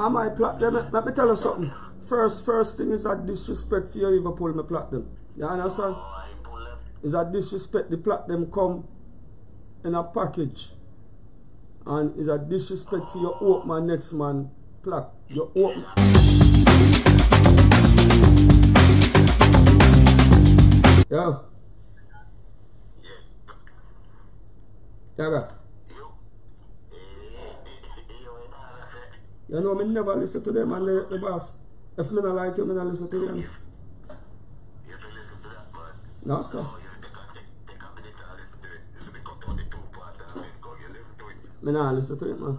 I might plot them. Let me tell you something. First, first thing is that disrespect for you ever pull me plot them. You understand? Is that disrespect the plot them come in a package. And is a disrespect for your open my next man plot. Your open. Yeah. Yeah. You know, me never listen to them and the, the boss. If me not like you, me not listen to them. No, sir. Me not listen to it, man.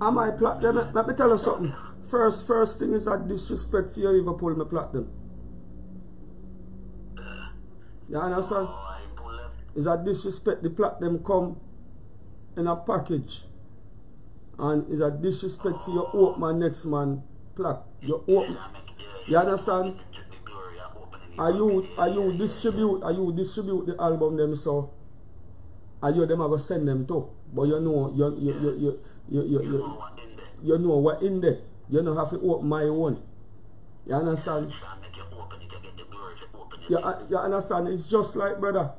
I might plot them. Let me tell you something. First, first thing is that disrespect for you even pull me plot them. You understand? Is that disrespect the plot them come in a package. And is a disrespect for your open my next man plot. Your open. You understand? Are you are you distribute are you distribute the album them so are you them ever send them to? But you know you you you you you, you, you, you know what in there. You don't have to open my own. You understand? You, uh, you understand? It's just like, brother.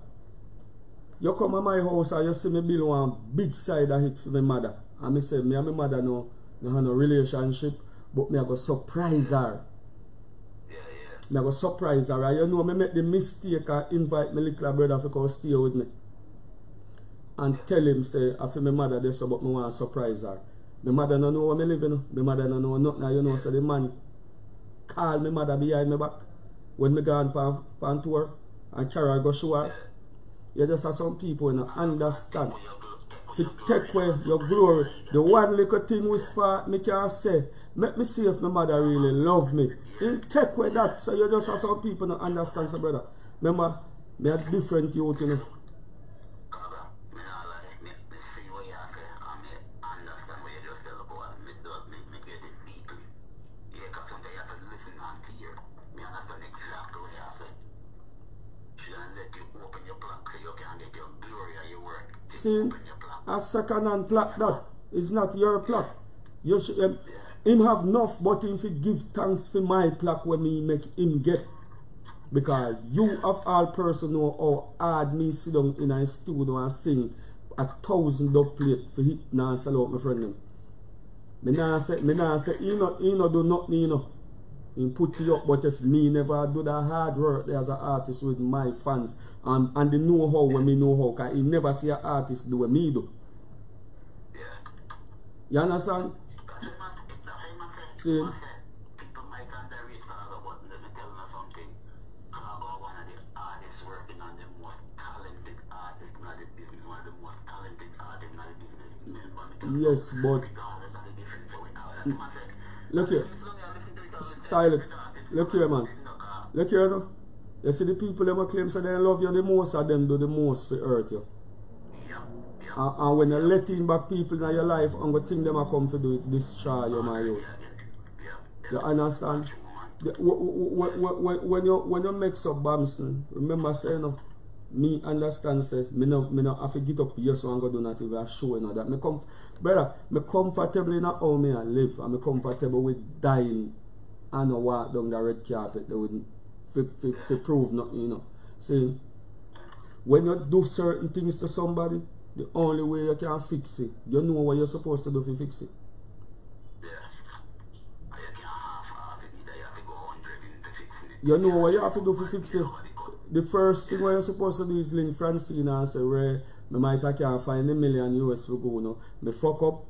You come to my house and you see me build one big side of it for my mother. And me say, me and my mother no, no have no relationship, but me I go surprise her. Me I go surprise her. And you know, me make the mistake and invite my little brother to come stay with me and tell him say I my mother there so but me want to surprise her. My mother no know where me live, you know. My mother no know nothing, you know. So the man call my mother behind my back when me gone pan tour and carry her go show her. You just have some people you know, understand. To take away your glory. The one little thing whisper me can say, make me see if my mother really love me. You take away that. So you just have some people know, understand, so brother. Remember, me are different youth, you know. See, a second hand plot that is not your plot. You should, um, him have enough, but if fi give thanks for my plot when me make him get. Because you of all person know how hard me sit down in a studio and sing a thousand dub plate for hit now sell out my friend them. Me nah say, me nah say, he no, he no do nothing, you know. He put you up, but if me never do the hard work there as an artist with my fans and, and they know how when me know how, because he never see an artist do what me do. You understand? See? Yes, but look here, style it. Look here, man. Look here, no. You see the people them claim say they love you the most, of them do the most to hurt you. And, and when you letting back people in your life, and go think them a come to do it, destroy you, my youth. You understand? The, when, you when you mix up Bamson, remember saying no, me understand say me no me no have to get up here so I'm gonna do not even show you know that. Me com brother, me comfortable in how me I live and me comfortable with dying and walk down the red carpet they wouldn't fi, prove nothing, you know. See when you do certain things to somebody, the only way you can fix it, you know what you're supposed to do to fix it. You know what you have to do to fix it. The first thing what you're supposed to do is link Francine and say, Ray, me might I can't find a million US to go now. Me fuck up.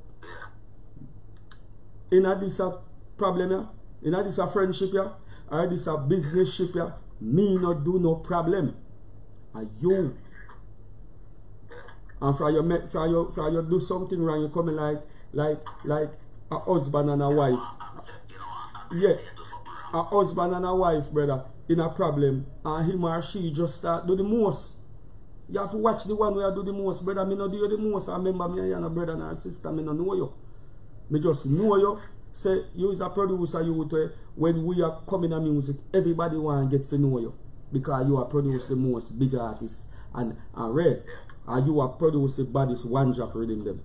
In a this a problem yeah? In a this a friendship yeah? Or this a business ship yeah? Me not do no problem. Are you? And for you, for you, for you do something wrong, you coming like, like, like a husband and a wife. Yeah a husband and a wife, brother, in a problem, and him or she just start do the most. You have to watch the one where I do the most, brother. Me not do the most. I remember me and a brother and a sister, me not know you. Me just know you. Say you is a producer, you would when we are coming to music, everybody want to get to know you. Because you are produce the most big artists and, and red. And you are produce the baddest one drop reading them.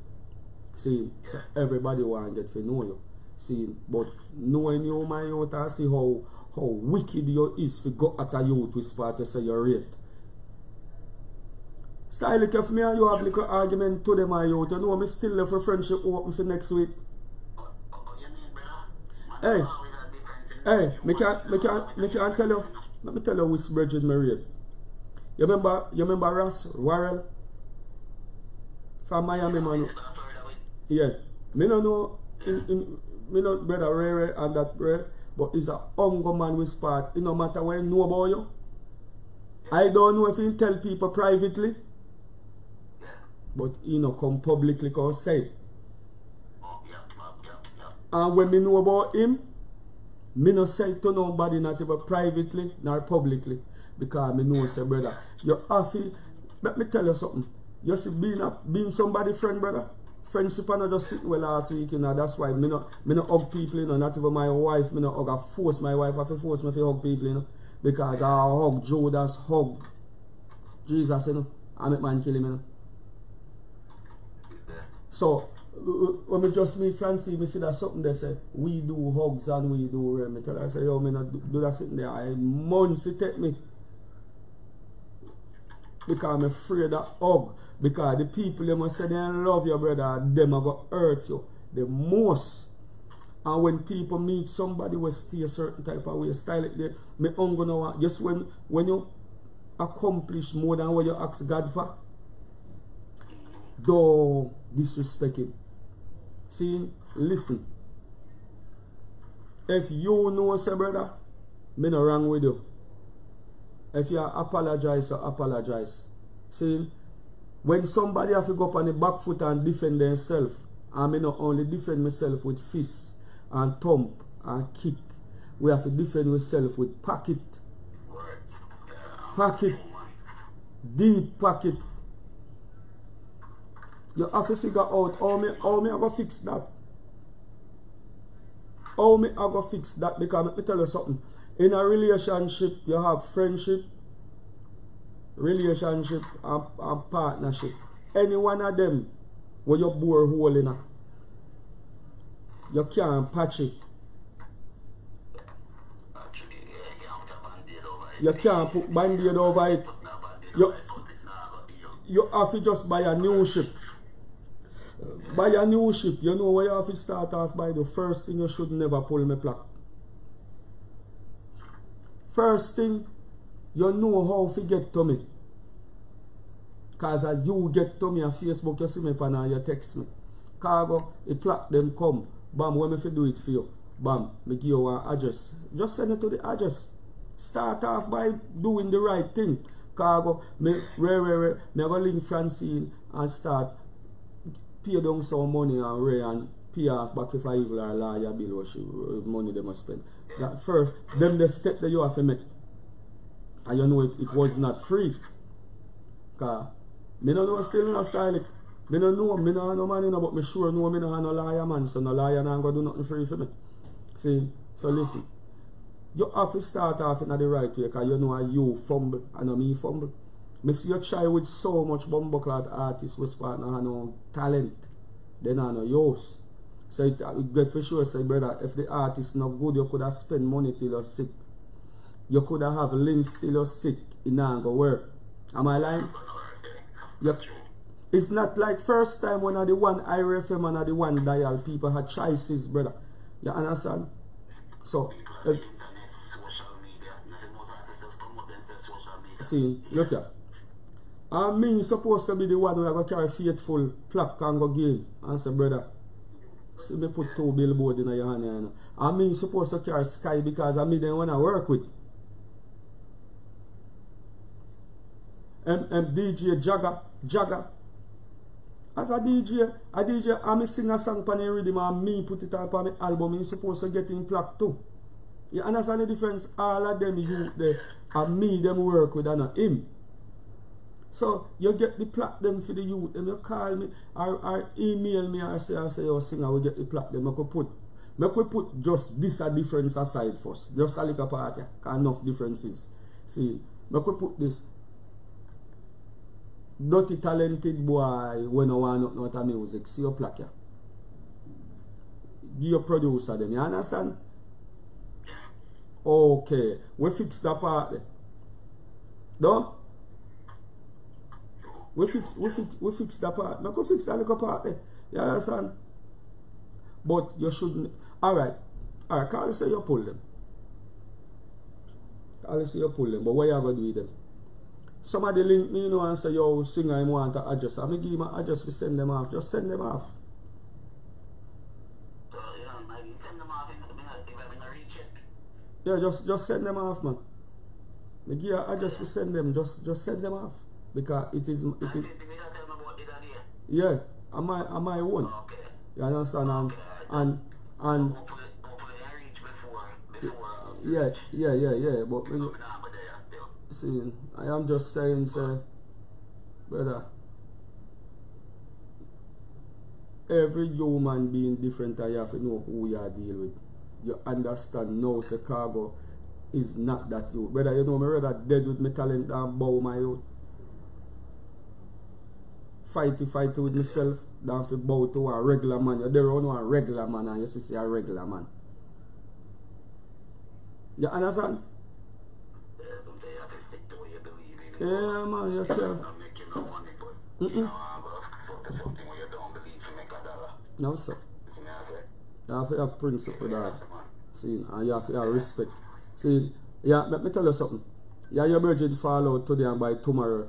See, so everybody want get to know you. See, but knowing you, my youth, and see how how wicked you is for go at a youth whisper to say you're rate. Style if me and you have like argument to them, my youth, you know me still left for friendship open for next week. Hey, hey, me can me can me can't tell you, let me tell you which Bridget me rate. You remember you remember Ross Warrell? From Miami man. Yeah. Me no know in, in me not brother Ray and that Ray, but he's a hunger man with part. It no matter what he know about you. I don't know if he tell people privately, but he no come publicly cause say. And when me know about him, me no say to nobody not even privately nor publicly. Because me know say brother, you have to, let me tell you something. See being a being somebody friend brother friendship and I just sit well last week, you know, that's why me not me not hug people, you know, not even my wife, me not hug I force my wife, I force me to hug people, you know. Because I hug Judas, hug Jesus, you know. I make man kill him, you know. So when me just meet Francie, me see that something they say, we do hugs and we do rain. Me tell her, I say, yo, me not do, do that sitting there. I months it take me. Because I'm afraid that hug because the people they must say they love your brother, them are going to hurt you the most. And when people meet somebody will stay a certain type of way, style it there, me hunger now, just when when you accomplish more than what you ask God for, don't disrespect him. See, listen. If you know say brother, me no wrong with you. If you apologize, so apologize. See, when somebody have to go up on the back foot and defend themselves, I may not only defend myself with fists and thump and kick. We have to defend ourselves with pocket. Pocket. Deep pocket. You have to figure out how me how me I go fix that. How me I go fix that because let me tell you something. In a relationship, you have friendship, relationship and, and partnership. Any one of them where you bore hole in you can't patch it. You can't put band-aid over it. You, you have to just buy a new ship. Buy a new ship. You know where you have to start off by the first thing you should never pull me plug. First thing, you know how to get to me. Because you get to me on Facebook, you see me and you text me. Khago, a plot them come. Bam, when me fi do it for you. Bam, me give you an address. Just send it to the address. Start off by doing the right thing. Khago, me, re, re, re, me go link Francine and start pay down some money and re and pay off back to fly evil or lie your bill or she, eh, money they must spend. That first, them the step that you have to make. And you know it, it was not free. Because me don't know still not style it. Me don't know, me don't know money, but me sure know me don't have no liar man. So no liar not go do nothing free for me. See, so listen. You have to start off in the right way because you know you fumble and I me fumble. Me see you try with so much bumbuckle artists who partner and no talent. They don't know yours. So it, it get for sure say brother, if the art is not good, you could have spent money till you're sick. You could have have links till you're sick. It not go work. Am I lying? You, it's not like first time when I the one Irie FM and I the one dial people had choices, brother. You understand? So if, see, look here. And me supposed to be the one who have to carry faithful plaque and go game say, brother, So me put two billboard in your hand. You know. And me supposed to carry sky because I me then want to work with. M, M DJ Jagger, Jagger. As a DJ, a DJ, I me sing a song pan a rhythm and me put it on pan my album. You supposed to get in plaque too. You understand the difference? All of them you there and me them work with and not him. So you get the them for the youth and you call me or, or email me or say, or say oh singer we get the them. I could put Make we put just this a difference aside first. Just a little part. Enough differences. See, make we put this dirty talented boy when I want nothing out of music. See your plaque yeah. Give your producer then, you understand? Okay, we fix that part there. We fix we fix we fix that part. Make we fix that little part there. You understand? But you shouldn't alright. Alright, Carl say you pull them. Carl say you pull them, but what you gonna do with them? Somebody link me, you know, and say, yo, singer, I want to adjust. I'm going to give him an adjust to send them off. Just send them off. Yeah, just just send them off, man. Give I just to send them, just just send them off. Because it is it is Yeah, am I am I one. You understand? And and and yeah, yeah, yeah, yeah. But see, I am just saying, sir, brother. Every human being different, I have to know who you are dealing with you understand now Chicago is not that you. Brother, you know me rather dead with my talent than bow my youth. Fighty fight with myself than to bow to a regular man. You're there on a regular man and you see a regular man. You understand? Yeah, man, you can. Mm -mm. No, sir. You have to have principle, that. See, and you have to have respect. See, yeah, let me tell you something. Yeah, your virgin fall out today and by tomorrow.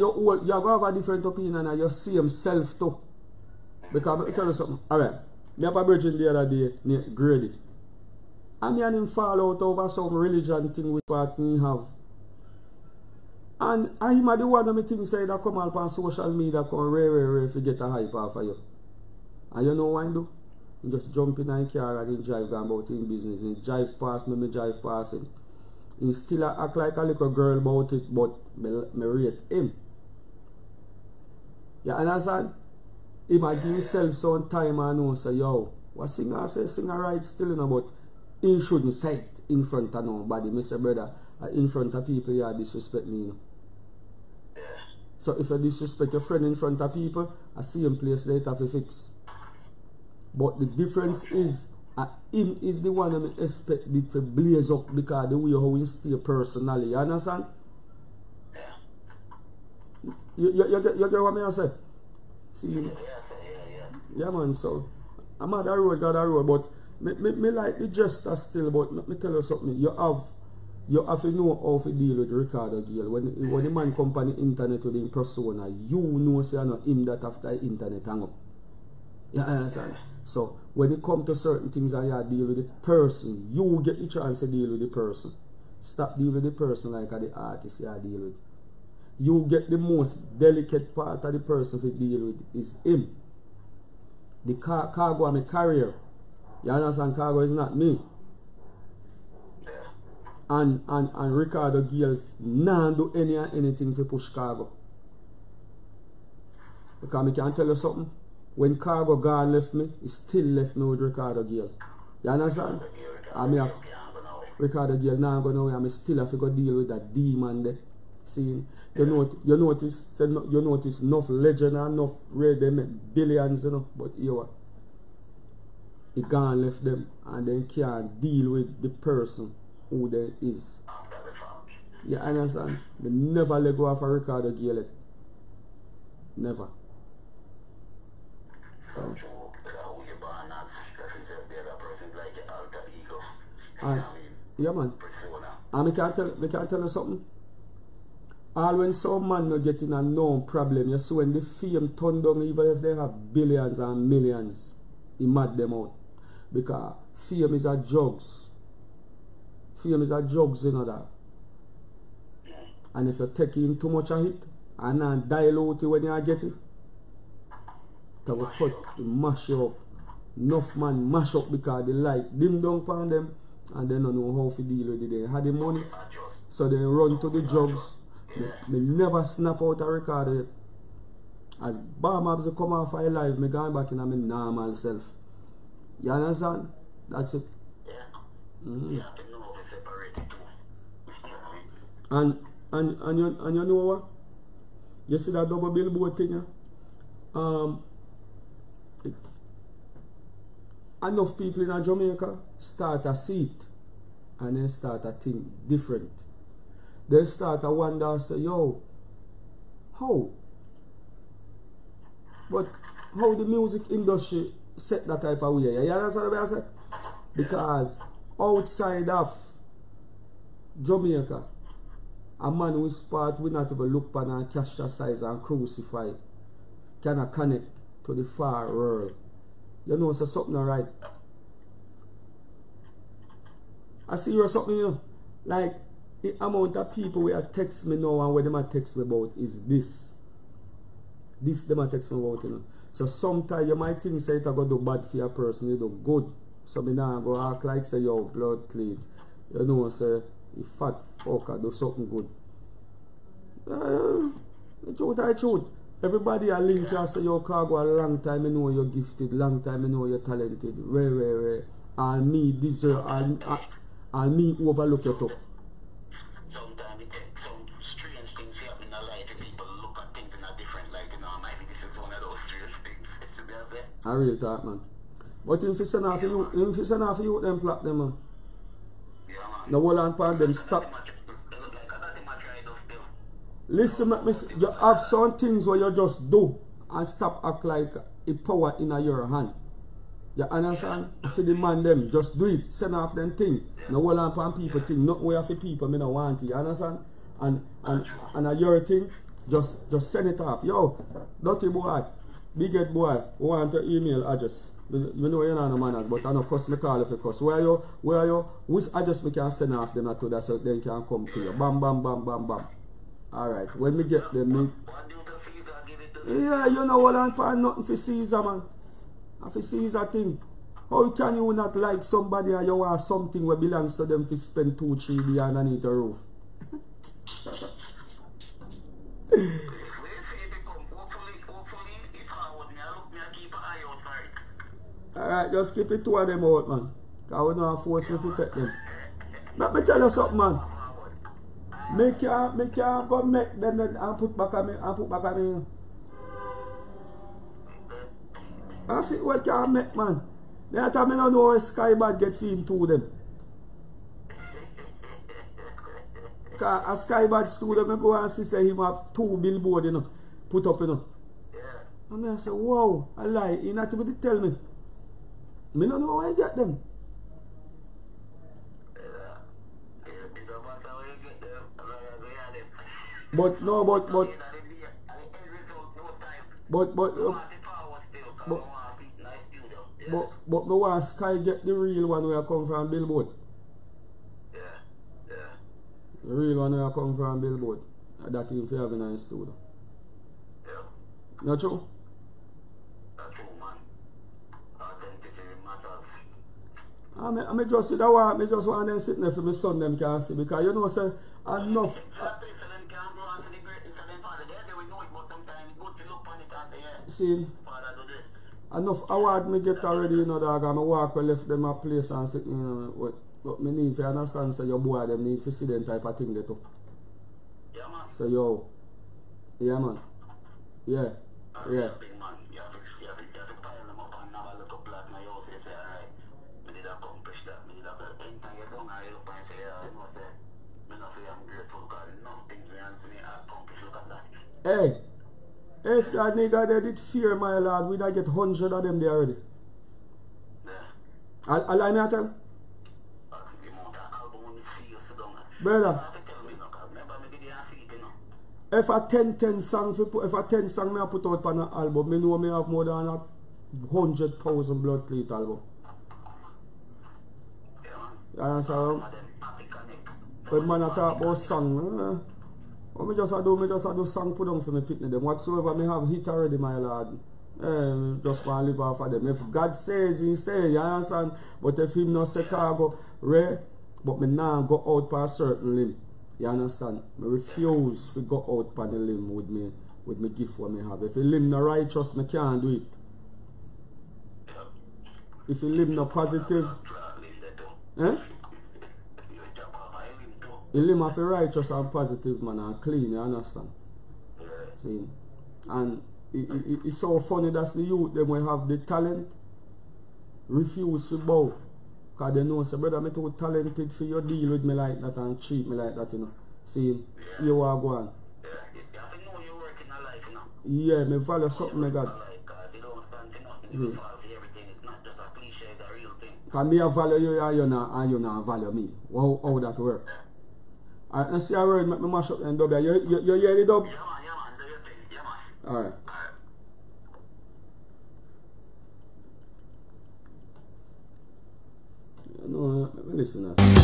you hold, you're going to have a different opinion and you see himself too. Because let tell you something. Alright. Me have a virgin the other day Grady. And me and him fall out over some religion thing with what he have. And I him are the one of me things say that come up on social media come rare rare rare if you get a hype off of you. And you know I do? He just jump in a car and he drive going about in business. He drive past me, me drive past him. He still act like a little girl about it, but me, me rate him. You understand? He might give himself some time and know say, yo, what singer say, singer right still in about he shouldn't say it in front of nobody. Mr. Brother, uh, in front of people, you disrespect me, you know. So if you disrespect your friend in front of people, I see him place later to fix. But the difference is uh, him is the one I expect it to blaze up because the way how he stay personally. You understand? You, you, you, get, you get what me I say? See, yeah, yeah, yeah. yeah man, so I'm at that road, got that road, but me, me, me like the jester still, but me, me tell you something, you have you have to know how to deal with Ricardo Gale. When when the man the internet with him persona, you know say not him that after internet hang up. You understand? So when it come to certain things and you deal with the person, you get the chance to deal with the person. Stop dealing with the person like the artist you deal with. You get the most delicate part of the person to deal with is him. The car Khago I'm a carrier. You understand? Khago is not me. And and and Ricardo Gales not do any anything for push Khago. Because I can I tell you something. When Khago gone left me, he still left me with Ricardo Gale. You understand? I mean, Ricardo Gale now go now, I'm still have to go deal with that demon there. See, you know, you notice, you notice enough legend and enough red they make billions, you know, but you what? He gone left them and then can't deal with the person who they is. You understand? They never let go of a Ricardo Gale. Never. And, yeah man. And me can tell me can tell you something. All when some man no getting a known problem, you see when the fame turn down even if they have billions and millions, he mad them out. Because fame is a drugs. Fame is a drugs, you know that. And if you take in too much of it and then dilute it when you get it, that will cut, to mash up. Enough man mash up because they like dim down upon them and they don't know how to deal with it. They had the money, so they run to the drugs. They, they never snap out a record. As bomb come off my life, me going back in my normal self. You understand? That's it. Mm. And and and you and you know what? You see that double billboard thing? Yeah? Um enough people in Jamaica start a seat and then start a thing different. They start a wonder say, yo, how? But how the music industry set that type of way? You understand what I say? Because outside of Jamaica, a man who is part we not even look upon and castricize and crucify cannot connect to the far world you know so something alright. I see you something, you know. Like the amount of people who text me now and what them text me about is this. This them a text me about, you know. So sometimes you might think say it go do bad for your person, you do good. So me now go act like say your blood clean. You know, say you fat fucker do something good. Uh, the truth I truth. Everybody I link you I say your Khago a long time I know you're gifted, long time I know you're talented. Rare, rare, rare. And me deserve and, and me overlook your top. Sometimes it takes some strange things happen in life people look at things in a different light, you know, maybe this is one of those strange things. I real talk man. But if you send off you if you send off you them plot them man. Yeah man. The whole and pan them stop. Listen, you have some things where you just do and stop act like a power in your hand. You understand? For the man them, just do it. Send off them thing. No one on people thing. Not way for people me no want it. You understand? And and and a your thing, just just send it off. Yo, dirty boy, big head boy, want your email address. You know you're not no manners, but I know cuss me call if you cuss. Where you where you which address me can send off them to that so they can come to you. Bam bam bam bam bam. Alright, when me get them, me... Yeah, you know what I'm paying nothing for Caesar, man. And for Caesar thing. How can you not like somebody and you want something that belongs to them to spend two, three days underneath the roof? Alright, just keep it two of them out, man. Because we don't force me to take them. Let me tell you something, man. Men ki an, men ki an kon mek den den an put baka men, an put baka men. An si wè ki an mek man. Den an ta men an nou wè sky bad get fin tou den. Ka a sky bad tou den men go an si se him av tou billboard yon. Put up yon. An men se wow, alay, yon ati wè di tel men. Men an nou wè get den. But no, but but but but. Uh, but But but me want Sky get the real one where I come from Billboard. Yeah. Yeah. The real one where I come from Billboard. That him for having in his studio. Yeah. Not true? That's true, man. Authenticity matters. I me, I me just see that one, I me just want them sitting there for my son them can see because you know say enough and say, yeah, see father do this. enough award me get already, you know, dog, and I walk well left them a place and sit, you know, what, what me need for understand, say your boy them need to see them type of thing there too. Yeah, man. So yo, yeah man, yeah, yeah, to, to, to and and and. Hey, If that nigga they did fear my lad, we'd have get hundred of them there already. Nah. I, I lie me I tell? Brother. If a 10-10 song, if a 10 song me I put out pan an album, me know me have more than a 100,000 blood cleat album. Yeah, man. You understand? When man a talk about song, eh? What me just a do, me just a do song put on for me pitney them. Whatsoever me have hit already, my lord. Eh, just want live off of them. If God says, He say, you understand? But if Him not say Khago, rare, but me now go out a certain limb. You understand? Me refuse to go out for the limb with me with me gift what me have. If the limb not righteous, me can't do it. If the limb not positive, eh? You jump off a limb too. The limb a righteous and positive man and clean, you understand? Yeah. See? And it, it, it- it's so funny that's the youth them will have the talent refuse to bow. Cause they know say brother me too talented for you deal with me like that and treat me like that, you know. See, you are going. Yeah. You know your work in a life, know. Yeah, me value something me God. Hmm. Like, real thing. Cause me value you and you not and you not value me. How, how that work? Alright, let's see a word make me mash up and dub. You, you, you hear the dub? Yeah, man, yeah, man, do your thing. Yeah, man. Alright. You know, uh, let me listen to that.